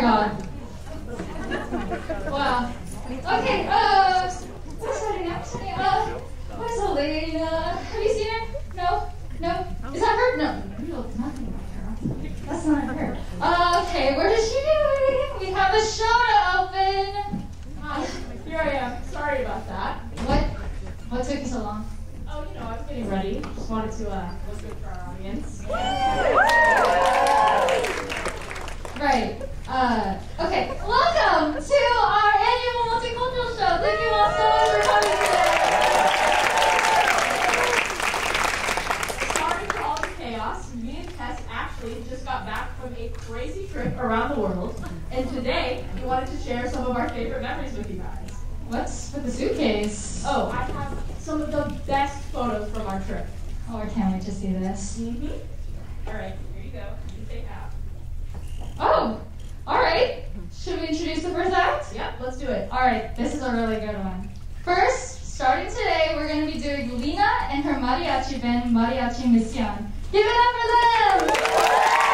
my god. Wow. Okay, uh, what's her name? What's her name? Uh, what is the lady? Uh, have you seen her? No? No? Is that her? No. Know nothing about her. That's not her. Uh, okay, where is she going? We have a show to open. Hi, here I am. Sorry about that. What? What took you so long? Oh, you know, I was getting ready. Just wanted to uh, look good for our audience. Right. Uh, okay. Welcome to our annual multicultural show. Thank you all so much for coming today. Sorry for all the chaos. Me and Tess actually just got back from a crazy trip around the world. And today, we wanted to share some of our favorite memories with you guys. What's with the suitcase? Oh, I have some of the best photos from our trip. Oh, I can't wait to see this. Mm-hmm. All right, here you go. You take out. Oh, all right. Should we introduce the first act? Yep, let's do it. All right, this is a really good one. First, starting today, we're going to be doing Lena and her mariachi band, Mariachi Mission. Give it up for them!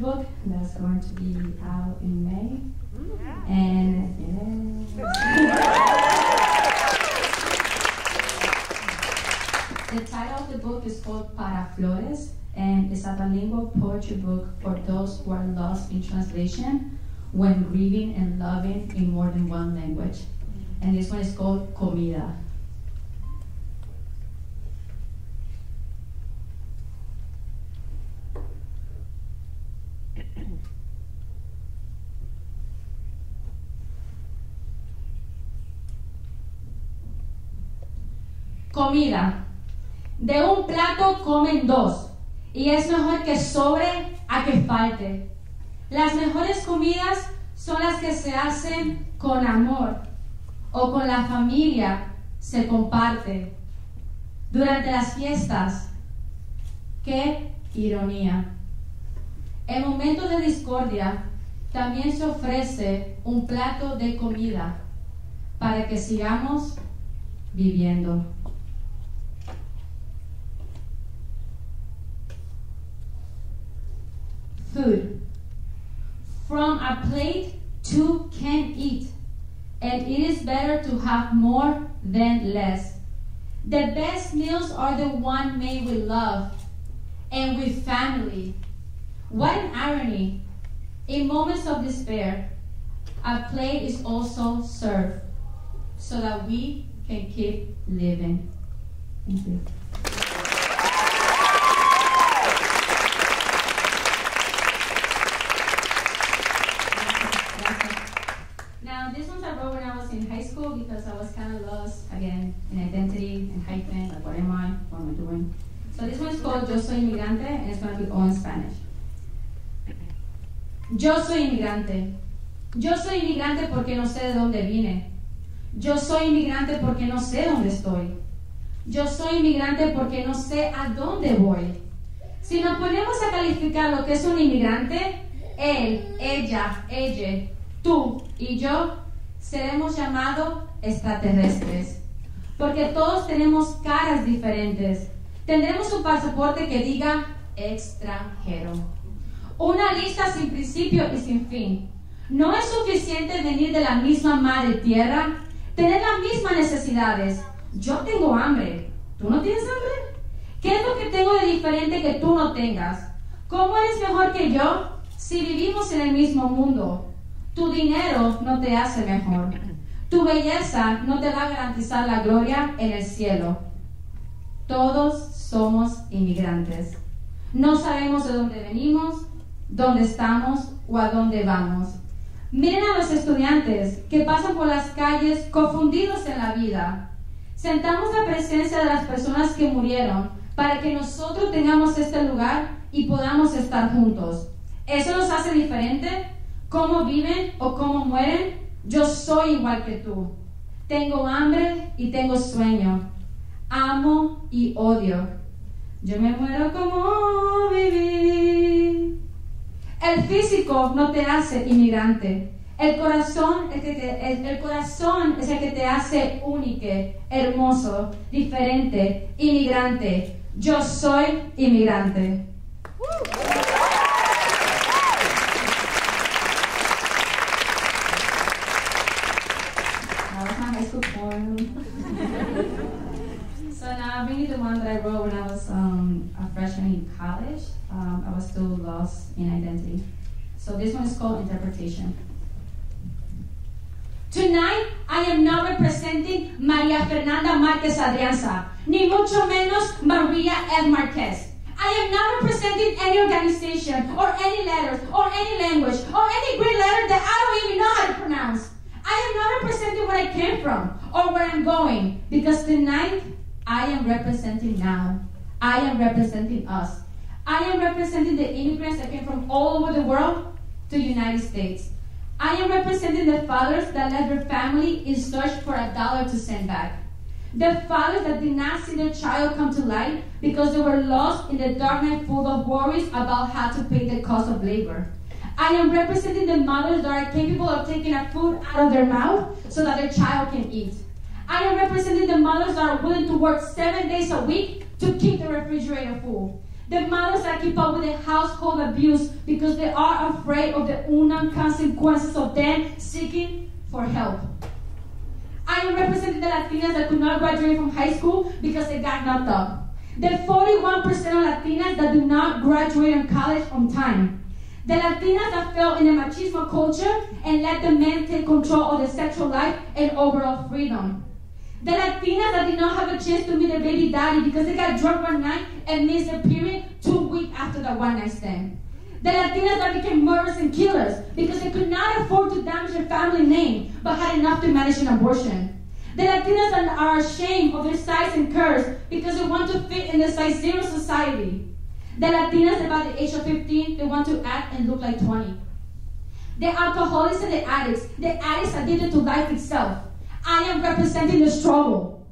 Book that's going to be out in May. Mm-hmm. And the title of the book is called Para Flores, and it's a bilingual poetry book for those who are lost in translation when grieving and loving in more than one language. And this one is called Comida. Comida. De un plato comen dos. Y es mejor que sobre a que falte. Las mejores comidas son las que se hacen con amor o con la familia se comparte. Durante las fiestas, qué ironía. En momentos de discordia también se ofrece un plato de comida para que sigamos viviendo. Food. From a plate, two can eat, and it is better to have more than less. The best meals are the one made with love and with family. What an irony! In moments of despair, a plate is also served so that we can keep living. Thank you. Again in identity and hyphen, like what am I, what am I doing? So this one is called Yo Soy Inmigrante and it's going to be all in Spanish. Yo soy inmigrante. Yo soy inmigrante porque no sé de dónde vine. Yo soy inmigrante porque no sé dónde estoy. Yo soy inmigrante porque no sé a dónde voy. Si nos ponemos a calificar lo que es un inmigrante, él, ella, ella, tú y yo seremos llamados extraterrestres. Porque todos tenemos caras diferentes. Tendremos un pasaporte que diga extranjero. Una lista sin principio y sin fin. No es suficiente venir de la misma madre tierra, tener las mismas necesidades. Yo tengo hambre. ¿Tú no tienes hambre? ¿Qué es lo que tengo de diferente que tú no tengas? ¿Cómo eres mejor que yo si vivimos en el mismo mundo? Tu dinero no te hace mejor. Tu belleza no te va a garantizar la gloria en el cielo. Todos somos inmigrantes. No sabemos de dónde venimos, dónde estamos o a dónde vamos. Miren a los estudiantes que pasan por las calles confundidos en la vida. Sentamos la presencia de las personas que murieron para que nosotros tengamos este lugar y podamos estar juntos. ¿Eso nos hace diferente? ¿Cómo viven o cómo mueren? Yo soy igual que tú. Tengo hambre y tengo sueño. Amo y odio. Yo me muero como viví. El físico no te hace inmigrante. El corazón, el, que te, el, el corazón es el que te hace único, hermoso, diferente, inmigrante. Yo soy inmigrante. I'm bringing the one that I wrote when I was um, a freshman in college. Um, I was still lost in identity. So this one is called Interpretation. Tonight, I am not representing Maria Fernanda Marquez Adrianza, ni mucho menos Maria F. Marquez. I am not representing any organization or any letters or any language or any Greek letter that I don't even know how to pronounce. I am not representing where I came from or where I'm going because tonight I am representing now. I am representing us. I am representing the immigrants that came from all over the world to the United States. I am representing the fathers that left their family in search for a dollar to send back. The fathers that did not see their child come to light because they were lost in the darkness full of worries about how to pay the cost of labor. I am representing the mothers that are capable of taking a food out of their mouth so that their child can eat. I am representing the mothers that are willing to work seven days a week to keep the refrigerator full. The mothers that keep up with the household abuse because they are afraid of the unknown consequences of them seeking for help. I am representing the Latinas that could not graduate from high school because they got knocked up. The 41% of Latinas that do not graduate in college on time. The Latinas that fell in a machismo culture and let the men take control of their sexual life and overall freedom. The Latinas that did not have a chance to meet their baby daddy because they got drunk one night and missed their period two weeks after the one night stand. The Latinas that became murderers and killers because they could not afford to damage their family name but had enough to manage an abortion. The Latinas that are ashamed of their size and curves because they want to fit in the size zero society. The Latinas about the age of 15, they want to act and look like 20. The alcoholics and the addicts, the addicts addicted to life itself. I am representing the struggle.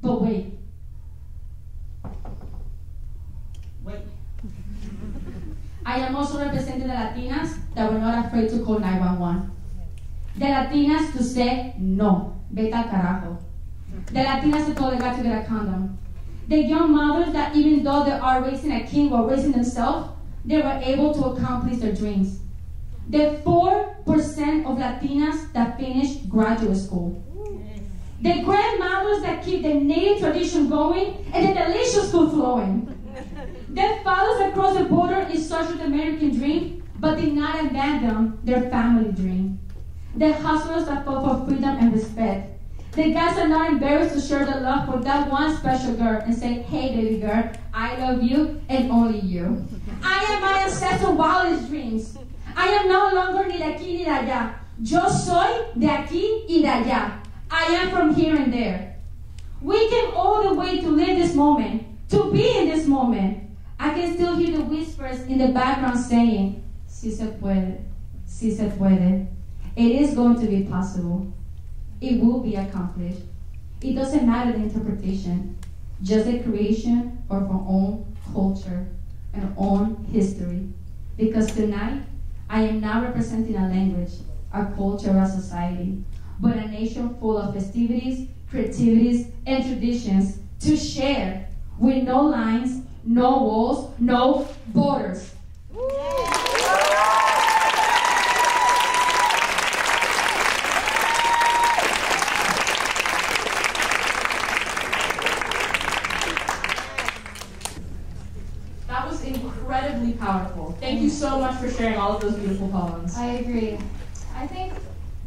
But wait. Wait. I am also representing the Latinas that were not afraid to call 911. The Latinas to say no. Vete al carajo. The Latinas that told the guy to get a condom. The young mothers that even though they are raising a king while raising themselves, they were able to accomplish their dreams. The 4% of Latinas that finish graduate school. The grandmothers that keep the native tradition going and the delicious food flowing. The fathers across the border in search of the American dream, but did not abandon their family dream. The hustlers that fought for freedom and respect. The guys are not embarrassed to share their love for that one special girl and say, hey baby girl, I love you and only you. I am my ancestral wildest dreams. I am no longer ni de aquí ni de allá. Yo soy de aquí y de allá. I am from here and there. We came all the way to live this moment, to be in this moment. I can still hear the whispers in the background saying, Si se puede, si se puede. It is going to be possible. It will be accomplished. It doesn't matter the interpretation, just the creation of our own culture and our own history. Because tonight, I am not representing a language, a culture, a society, but a nation full of festivities, creativities, and traditions to share with no lines, no walls, no borders. That was incredibly powerful. Thank you so much for sharing all of those beautiful poems. I agree. I think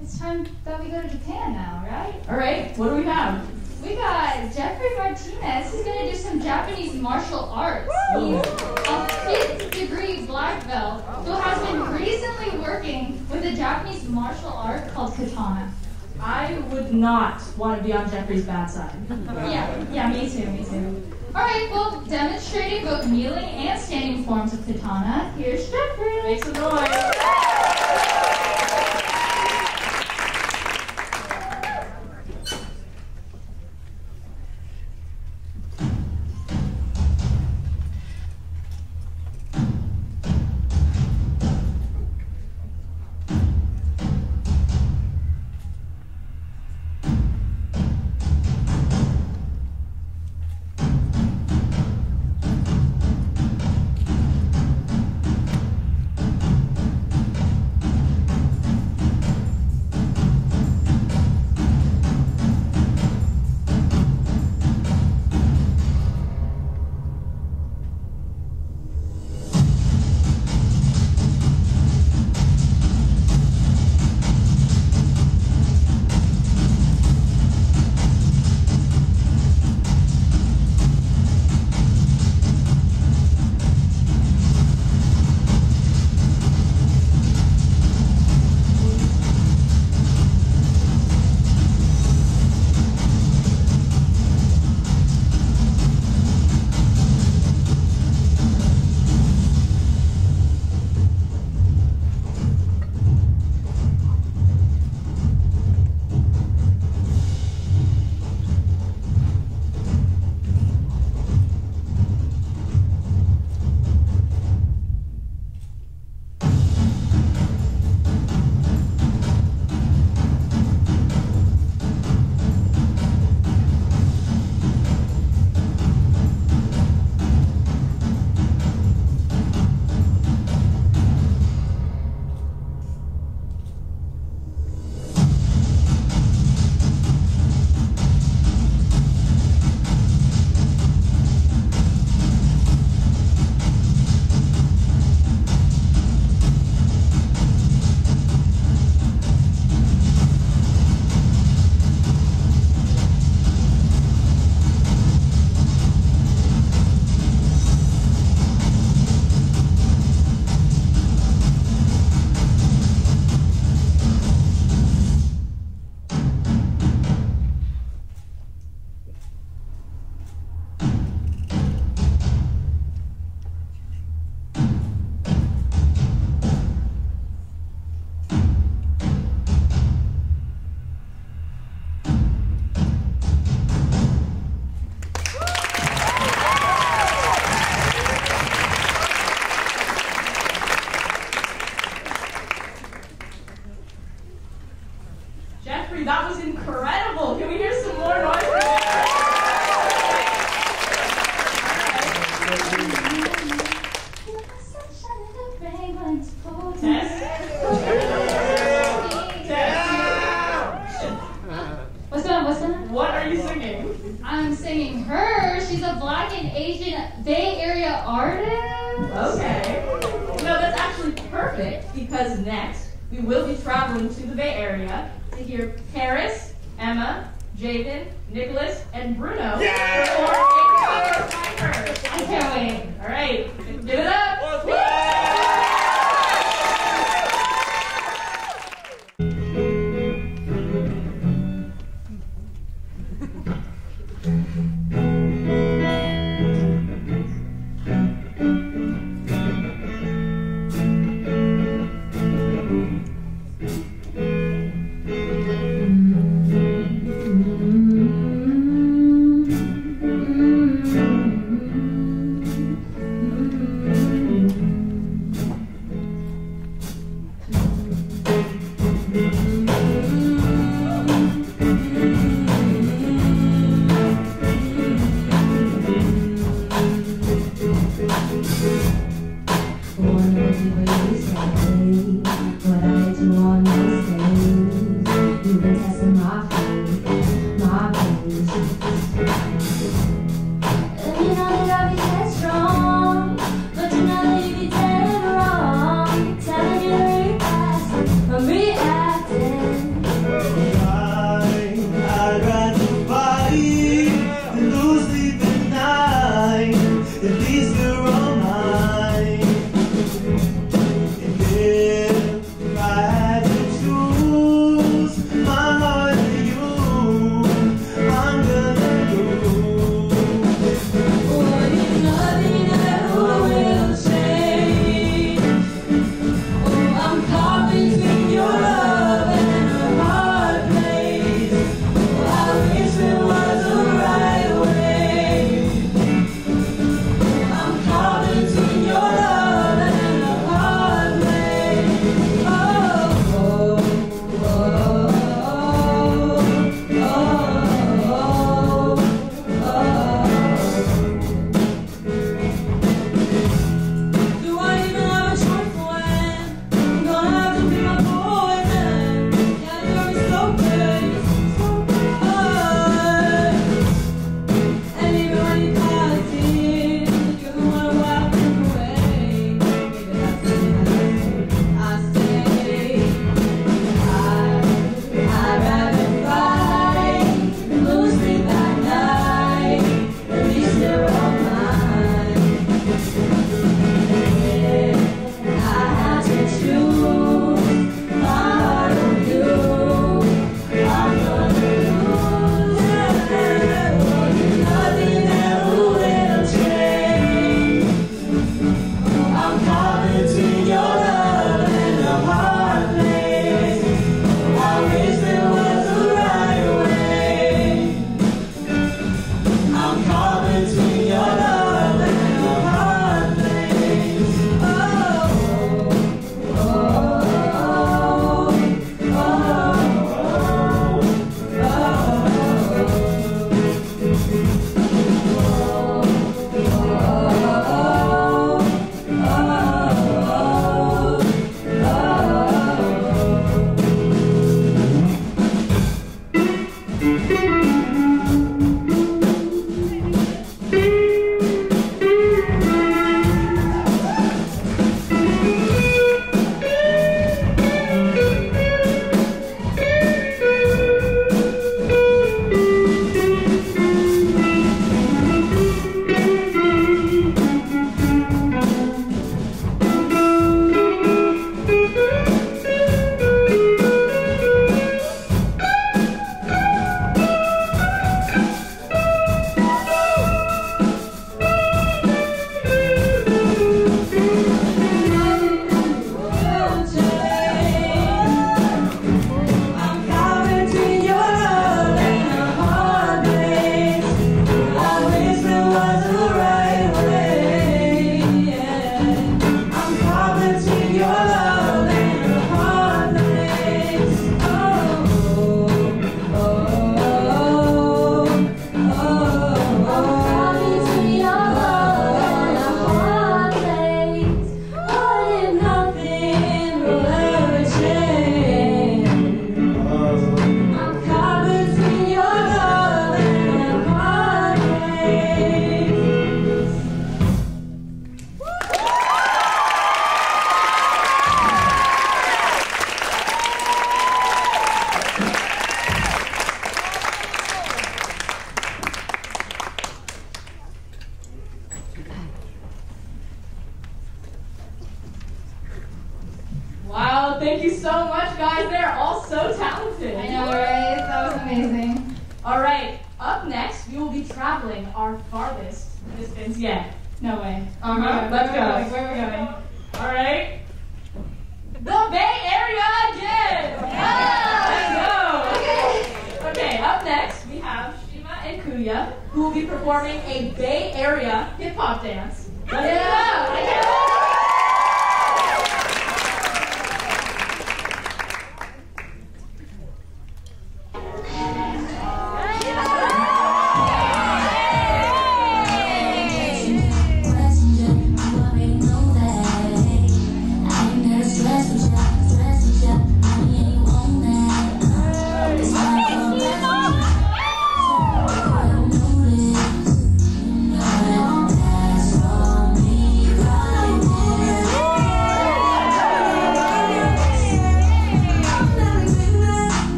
it's time that we go to Japan now, right? All right, what do we have? We got Jeffrey Martinez. He's gonna do some Japanese martial arts. He's a fifth degree black belt who has been recently working with a Japanese martial art called katana. I would not want to be on Jeffrey's bad side. Yeah, yeah, me too, me too. All right, well, demonstrating both kneeling and standing forms of katana. Here's Jeffrey. Make some noise.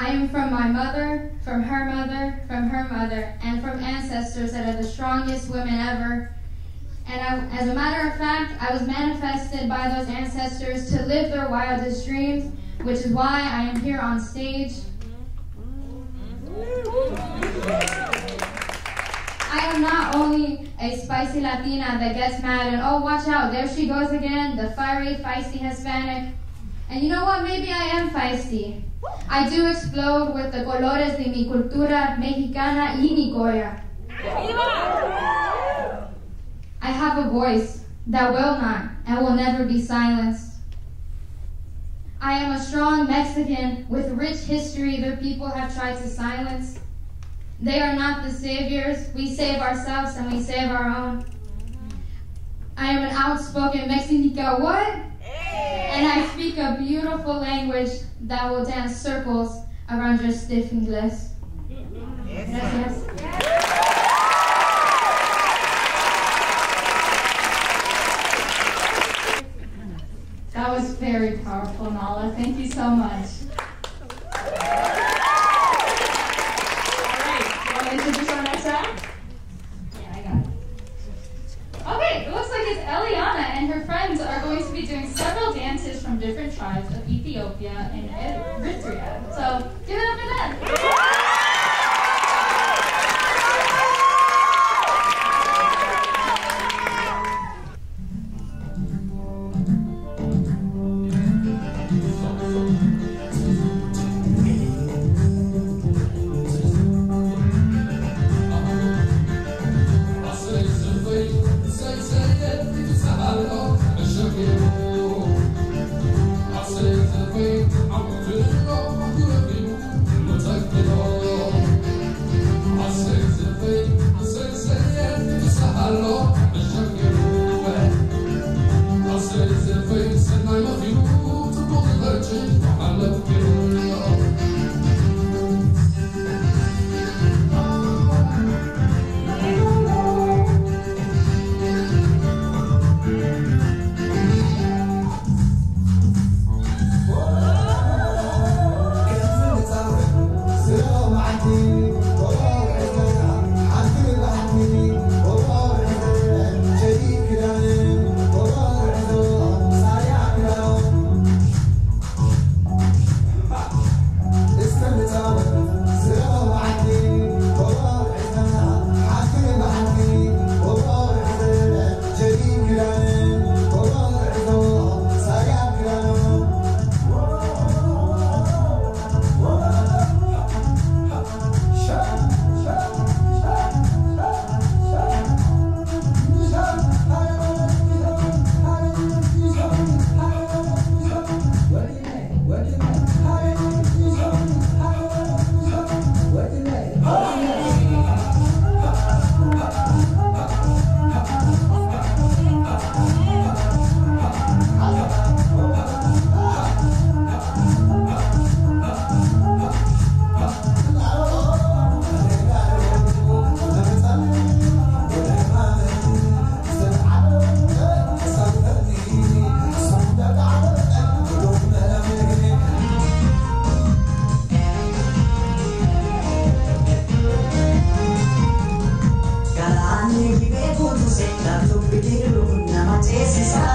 I am from my mother, from her mother, from her mother, and from ancestors that are the strongest women ever. And I, as a matter of fact, I was manifested by those ancestors to live their wildest dreams, which is why I am here on stage. I am not only a spicy Latina that gets mad and, oh, watch out, there she goes again, the fiery, feisty Hispanic. And you know what? Maybe I am feisty. I do explode with the colores de mi cultura mexicana y mi Goya. I have a voice that will not and will never be silenced. I am a strong Mexican with rich history that people have tried to silence. They are not the saviors. We save ourselves and we save our own. I am an outspoken Mexican what? And I speak a beautiful language that will dance circles around your stiff English. Gracias. That was very powerful, Nala. Thank you so much. All right, you to introduce our next act? Yeah, I got it. Okay, it looks like it's Eliana and her friends are going to be doing several dances from different tribes of Ethiopia and Eritrea. So give it up for them. vezes